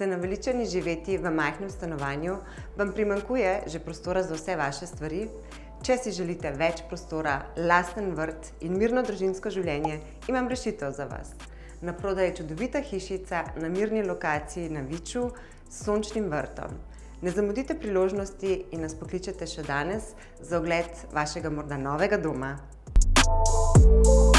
ste naveličani živeti v majhnem stanovanju, vam primankuje že prostora za vse vaše stvari? Če si želite več prostora, lasten vrt in mirno družinsko življenje, imam rešitev za vas. Na prodaj je čudovita hišica na mirni lokaciji na Viču s sončnim vrtom. Ne zamudite priložnosti in nas pokličete še danes za ogled vašega morda novega doma. Thank you.